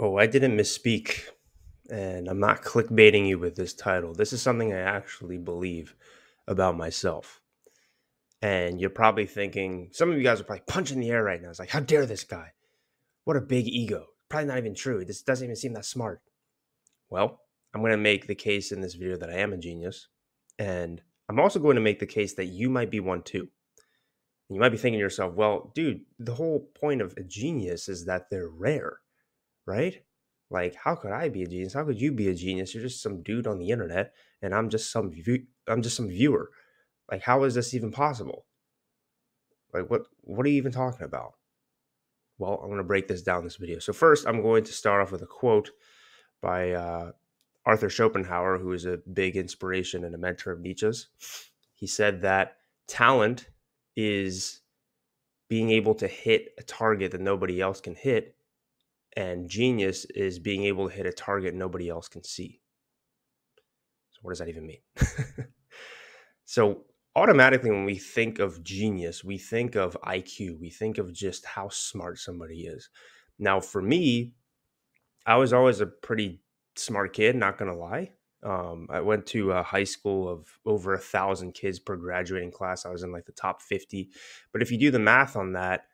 Oh, I didn't misspeak, and I'm not clickbaiting you with this title. This is something I actually believe about myself. And you're probably thinking, some of you guys are probably punching the air right now. It's like, how dare this guy? What a big ego. Probably not even true. This doesn't even seem that smart. Well, I'm going to make the case in this video that I am a genius. And I'm also going to make the case that you might be one too. You might be thinking to yourself, well, dude, the whole point of a genius is that they're rare right? Like, how could I be a genius? How could you be a genius? You're just some dude on the internet, and I'm just some view- I'm just some viewer. Like, how is this even possible? Like, what what are you even talking about? Well, I'm to break this down in this video. So first, I'm going to start off with a quote by uh, Arthur Schopenhauer, who is a big inspiration and a mentor of Nietzsche's. He said that talent is being able to hit a target that nobody else can hit and genius is being able to hit a target nobody else can see. So, what does that even mean? so, automatically, when we think of genius, we think of IQ, we think of just how smart somebody is. Now, for me, I was always a pretty smart kid, not going to lie. Um, I went to a high school of over a thousand kids per graduating class. I was in like the top 50. But if you do the math on that,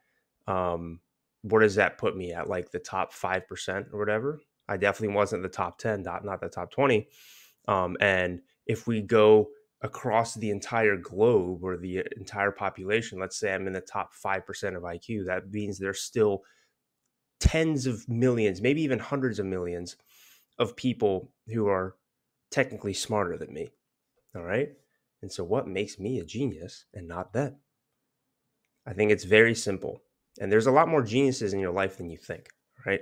um, where does that put me at? Like the top 5% or whatever? I definitely wasn't the top 10 not, not the top 20 um, and if we go across the entire globe or the entire population let's say i'm in the top 5% of iq that means there's still tens of millions maybe even hundreds of millions of people who are technically smarter than me all right? And so what makes me a genius and not them? I think it's very simple and there's a lot more geniuses in your life than you think, right?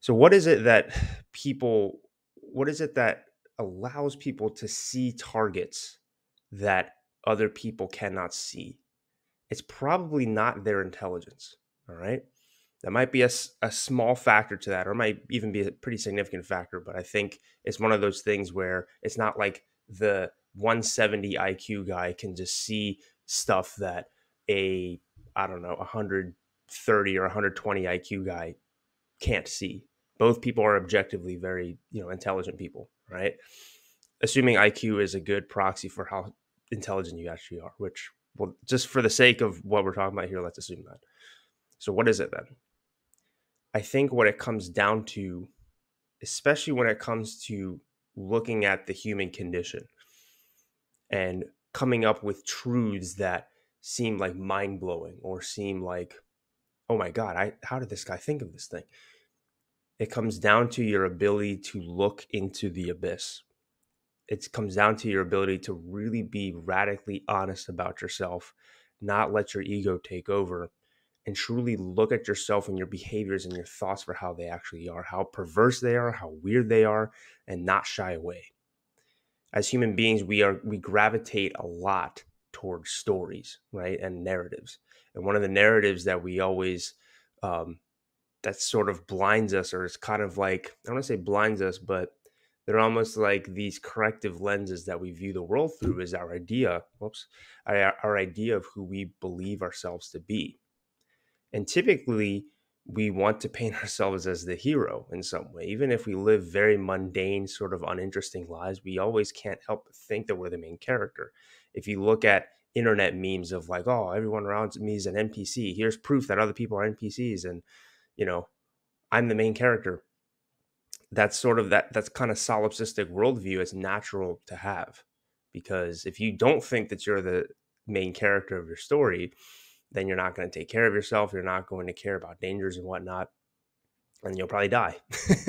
So, what is it that people, what is it that allows people to see targets that other people cannot see? It's probably not their intelligence, all right? That might be a, a small factor to that, or might even be a pretty significant factor, but I think it's one of those things where it's not like the 170 IQ guy can just see stuff that a I don't know, 130 or 120 IQ guy can't see. Both people are objectively very, you know, intelligent people, right? Assuming IQ is a good proxy for how intelligent you actually are, which, well, just for the sake of what we're talking about here, let's assume that. So, what is it then? I think what it comes down to, especially when it comes to looking at the human condition and coming up with truths that seem like mind blowing or seem like, oh my God, I how did this guy think of this thing? It comes down to your ability to look into the abyss. It comes down to your ability to really be radically honest about yourself, not let your ego take over, and truly look at yourself and your behaviors and your thoughts for how they actually are, how perverse they are, how weird they are, and not shy away. As human beings, we are we gravitate a lot towards stories, right, and narratives. And one of the narratives that we always um, that sort of blinds us, or it's kind of like I don't want to say blinds us, but they're almost like these corrective lenses that we view the world through is our idea whoops our, our idea of who we believe ourselves to be and typically we want to paint ourselves as the hero in some way even if we live very mundane sort of uninteresting lives we always can't help but think that we're the main character if you look at internet memes of like, oh, everyone around me is an NPC. Here's proof that other people are NPCs, and you know, I'm the main character. That's sort of that. That's kind of solipsistic worldview. It's natural to have because if you don't think that you're the main character of your story, then you're not going to take care of yourself. You're not going to care about dangers and whatnot, and you'll probably die.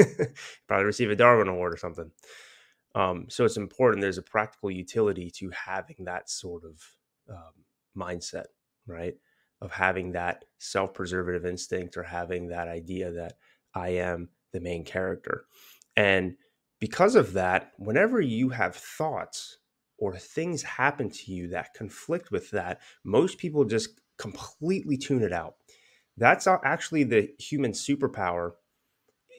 probably receive a Darwin Award or something. Um, so it's important. There's a practical utility to having that sort of um, mindset, right? Of having that self preservative instinct or having that idea that I am the main character. And because of that, whenever you have thoughts or things happen to you that conflict with that, most people just completely tune it out. That's actually the human superpower,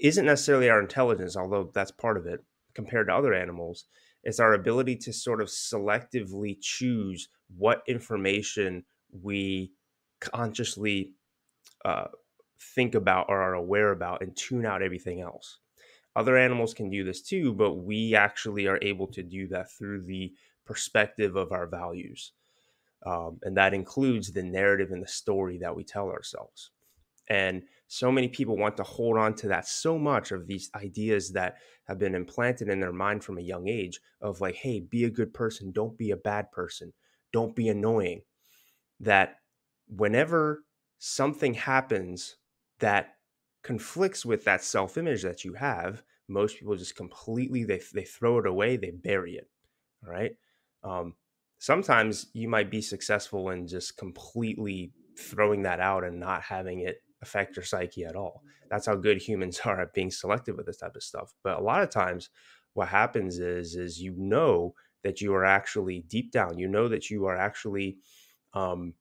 isn't necessarily our intelligence, although that's part of it compared to other animals is our ability to sort of selectively choose what information we consciously uh, think about or are aware about and tune out everything else. Other animals can do this too, but we actually are able to do that through the perspective of our values. Um, and that includes the narrative and the story that we tell ourselves. And so many people want to hold on to that so much of these ideas that have been implanted in their mind from a young age of like, hey, be a good person, don't be a bad person, don't be annoying. That whenever something happens that conflicts with that self image that you have, most people just completely they, they throw it away, they bury it. All right. Um, sometimes you might be successful in just completely throwing that out and not having it affect your psyche at all. That's how good humans are at being selective with this type of stuff. But a lot of times what happens is is you know that you are actually deep down, you know that you are actually um,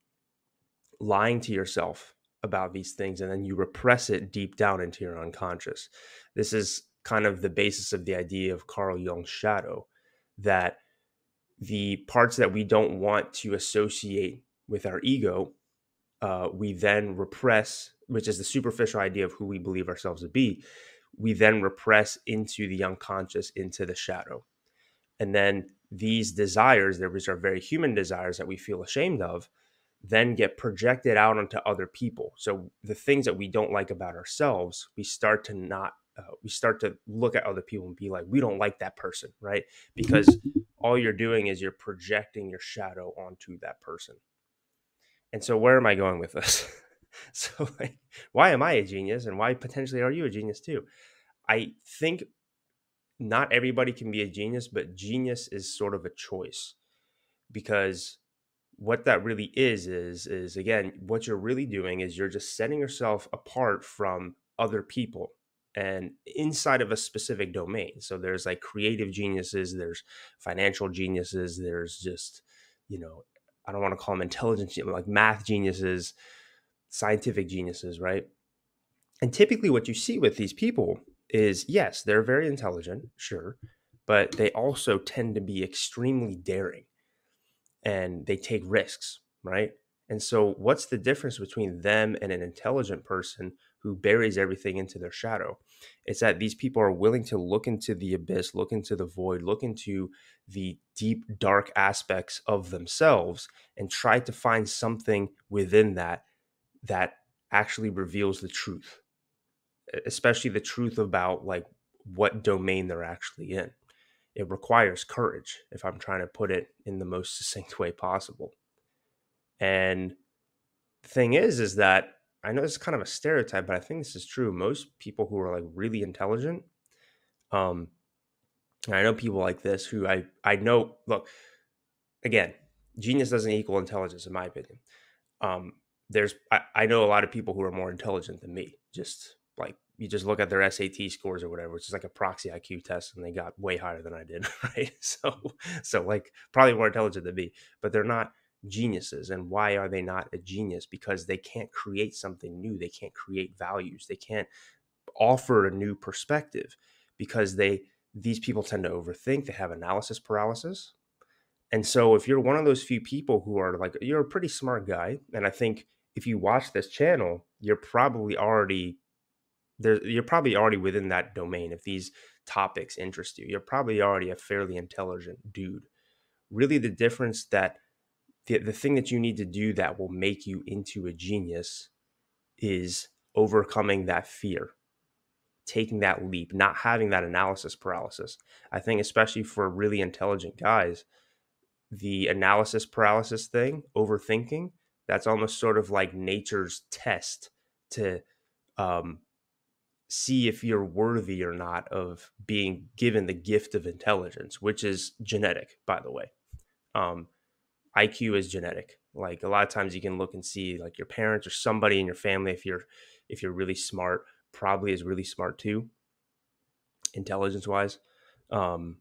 lying to yourself about these things and then you repress it deep down into your unconscious. This is kind of the basis of the idea of Carl Jung's shadow that the parts that we don't want to associate with our ego, uh, we then repress, which is the superficial idea of who we believe ourselves to be. We then repress into the unconscious, into the shadow. And then these desires, which are very human desires that we feel ashamed of, then get projected out onto other people. So the things that we don't like about ourselves, we start to not uh, we start to look at other people and be like, we don't like that person, right? Because all you're doing is you're projecting your shadow onto that person. And so, where am I going with this? so, like, why am I a genius, and why potentially are you a genius too? I think not everybody can be a genius, but genius is sort of a choice because what that really is is is again what you're really doing is you're just setting yourself apart from other people and inside of a specific domain. So there's like creative geniuses, there's financial geniuses, there's just, you know, I don't want to call them intelligence, like math geniuses, scientific geniuses, right? And typically what you see with these people is yes, they're very intelligent, sure, but they also tend to be extremely daring and they take risks, right? And so, what's the difference between them and an intelligent person who buries everything into their shadow. It's that these people are willing to look into the abyss, look into the void, look into the deep, dark aspects of themselves and try to find something within that that actually reveals the truth, especially the truth about like what domain they're actually in. It requires courage, if I'm trying to put it in the most succinct way possible. And the thing is, is that I know is kind of a stereotype, but I think this is true. Most people who are like really intelligent, um, I know people like this who I I know. Look, again, genius doesn't equal intelligence, in my opinion. Um, there's I, I know a lot of people who are more intelligent than me. Just like you just look at their SAT scores or whatever, which is like a proxy IQ test, and they got way higher than I did, right? So, so like probably more intelligent than me, but they're not geniuses and why are they not a genius because they can't create something new they can't create values they can't offer a new perspective because they these people tend to overthink they have analysis paralysis and so if you're one of those few people who are like you're a pretty smart guy and i think if you watch this channel you're probably already there you're probably already within that domain if these topics interest you. You're probably already a fairly intelligent dude. Really the difference that the, the thing that you need to do that will make you into a genius is overcoming that fear taking that leap not having that analysis paralysis. I think especially for really intelligent guys the analysis paralysis thing overthinking that's almost sort of like nature's test to um, see if you're worthy or not of being given the gift of intelligence which is genetic by the way um, IQ is genetic. Like a lot of times you can look and see like your parents or somebody in your family if you're if you're really smart, probably is really smart too, intelligence wise. Um,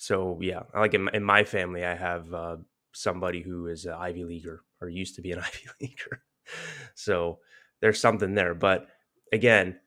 so yeah, like in my, in my family, I have uh, somebody who is an Ivy leaguer or used to be an Ivy leaguer. so there's something there, but again,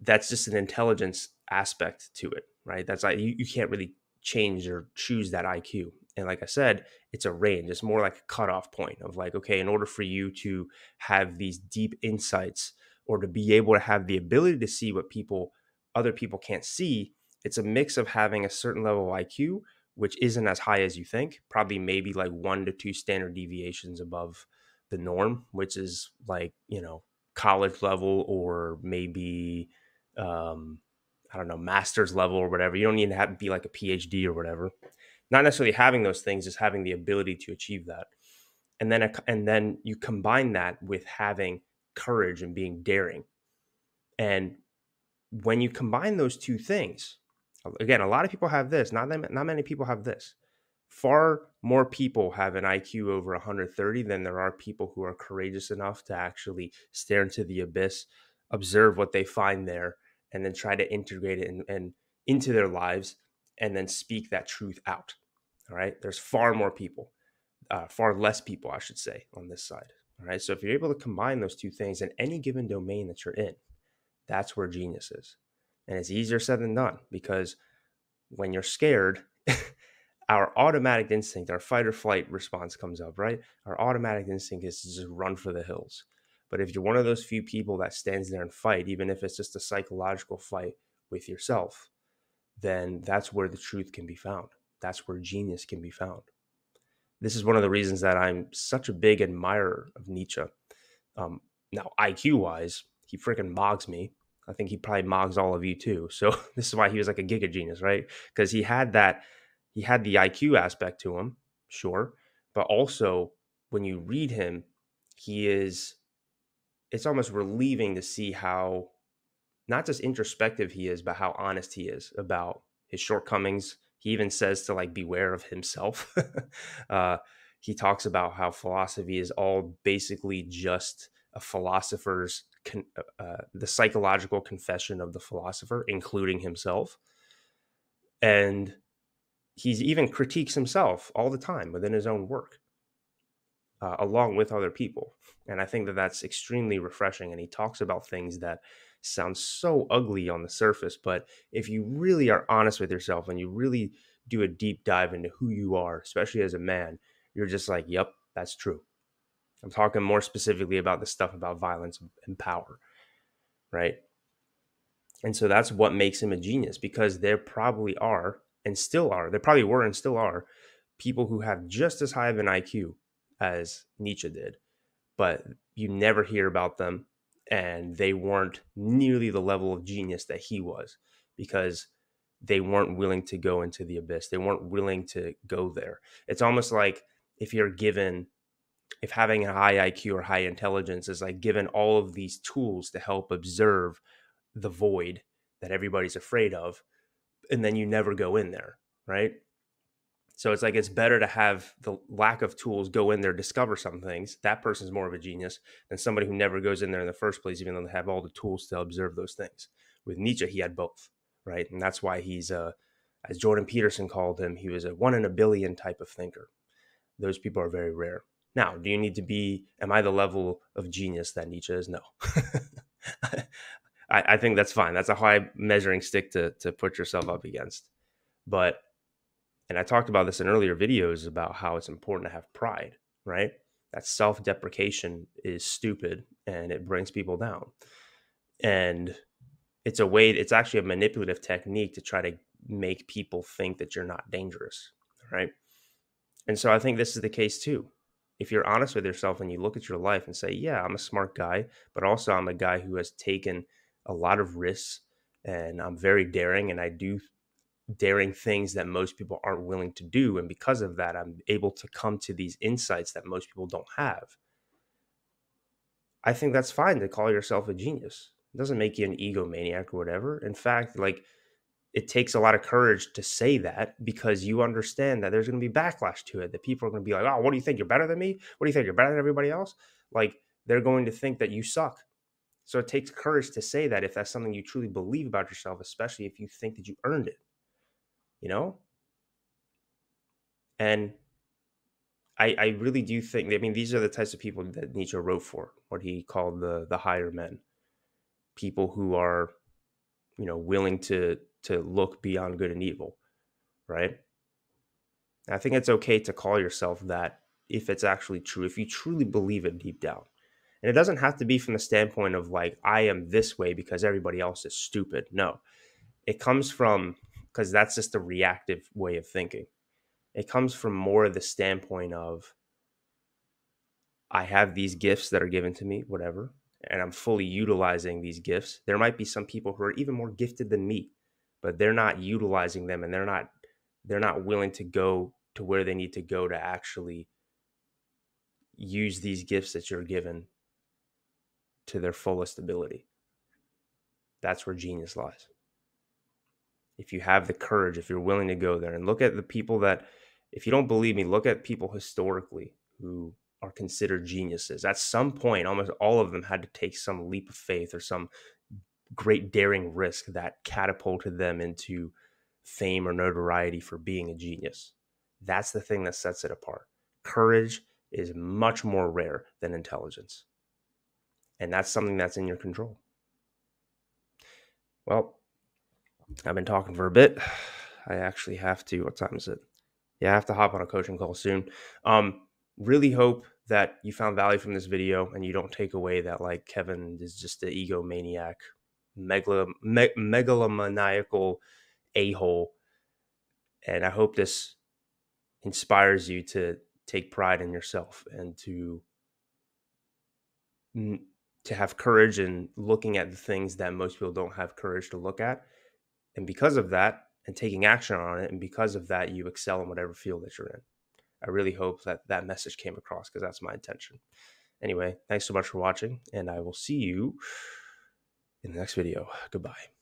that's just an intelligence aspect to it, right? That's like you, you can't really change or choose that IQ. And like I said, it's a range. It's more like a cutoff point of like, okay, in order for you to have these deep insights or to be able to have the ability to see what people other people can't see it's a mix of having a certain level of iq which isn't as high as you think probably maybe like one to two standard deviations above the norm which is like you know college level or maybe um, I don't know, master's level or whatever. You don't need to have to be like a PhD or whatever. Not necessarily having those things, just having the ability to achieve that. And then and then you combine that with having courage and being daring. And when you combine those two things, again, a lot of people have this, not that, not many people have this. Far more people have an IQ over 130 than there are people who are courageous enough to actually stare into the abyss, observe what they find there, and then try to integrate it and, and into their lives and then speak that truth out. All right. There's far more people, uh, far less people, I should say, on this side. All right. So if you're able to combine those two things in any given domain that you're in, that's where genius is. And it's easier said than done because when you're scared, our automatic instinct, our fight or flight response comes up, right? Our automatic instinct is to just run for the hills. But if you're one of those few people that stands there and fight, even if it's just a psychological fight with yourself, then that's where the truth can be found. That's where genius can be found. This is one of the reasons that I'm such a big admirer of Nietzsche. Um, now, IQ wise, he freaking mogs me. I think he probably mogs all of you too. So this is why he was like a giga genius, right? Because he had that, he had the IQ aspect to him, sure, but also when you read him, he is it's almost relieving to see how not just introspective he is, but how honest he is about his shortcomings. He even says to like beware of himself. uh, he talks about how philosophy is all basically just a philosopher's con- uh, uh the psychological confession of the philosopher, including himself. And he's even critiques himself all the time within his own work uh, along with other people. And I think that that's extremely refreshing. And he talks about things that sound so ugly on the surface. But if you really are honest with yourself and you really do a deep dive into who you are, especially as a man, you're just like, yep, that's true. I'm talking more specifically about the stuff about violence and power, right? And so that's what makes him a genius because there probably are and still are, there probably were and still are people who have just as high of an IQ as Nietzsche did, but you never hear about them. And they weren't nearly the level of genius that he was because they weren't willing to go into the abyss. They weren't willing to go there. It's almost like if you're given, if having a high IQ or high intelligence is like given all of these tools to help observe the void that everybody's afraid of, and then you never go in there, right? So it's like it's better to have the lack of tools go in there, discover some things. That person's more of a genius than somebody who never goes in there in the first place, even though they have all the tools to observe those things. With Nietzsche, he had both, right? And that's why he's a, as Jordan Peterson called him, he was a one in a billion type of thinker. Those people are very rare. Now, do you need to be? Am I the level of genius that Nietzsche is? No. I, I think that's fine. That's a high measuring stick to to put yourself up against. But and I talked about this in earlier videos about how it's important to have pride, right? That self deprecation is stupid and it brings people down. And it's a way, it's actually a manipulative technique to try to make people think that you're not dangerous, right? And so I think this is the case too. If you're honest with yourself and you look at your life and say, yeah, I'm a smart guy, but also I'm a guy who has taken a lot of risks and I'm very daring and I do daring things that most people aren't willing to do. And because of that, I'm able to come to these insights that most people don't have. I think that's fine to call yourself a genius. It doesn't make you an egomaniac or whatever. In fact, like it takes a lot of courage to say that because you understand that there's going to be backlash to it. That people are going to be like, oh, what do you think? You're better than me? What do you think? You're better than everybody else? Like they're going to think that you suck. So it takes courage to say that if that's something you truly believe about yourself, especially if you think that you earned it you know? And I, I really do think, I mean, these are the types of people that Nietzsche wrote for, what he called the, the higher men. People who are, you know, willing to, to look beyond good and evil, right? I think it's okay to call yourself that if it's actually true, if you truly believe it deep down. And it doesn't have to be from the standpoint of like, I am this way because everybody else is stupid. No, it comes from, because that's just a reactive way of thinking. It comes from more of the standpoint of, I have these gifts that are given to me, whatever, and I'm fully utilizing these gifts. There might be some people who are even more gifted than me, but they're not utilizing them and they're not they're not willing to go to where they need to go to actually use these gifts that you're given to their fullest ability. That's where genius lies. If you have the courage, if you're willing to go there and look at the people that, if you don't believe me, look at people historically who are considered geniuses. At some point, almost all of them had to take some leap of faith or some great daring risk that catapulted them into fame or notoriety for being a genius. That's the thing that sets it apart. Courage is much more rare than intelligence. And that's something that's in your control. Well, I've been talking for a bit. I actually have to, what time is it? Yeah, I have to hop on a coaching call soon. Um, really hope that you found value from this video and you don't take away that like Kevin is just an egomaniac, me- megalomaniacal a hole. And I hope this inspires you to take pride in yourself and to to have courage in looking at the things that most people don't have courage to look at. And because of that and taking action on it and because of that you excel in whatever field that you're in. I really hope that that message came across because that's my intention. Anyway thanks so much for watching and i will see you in the next video. Goodbye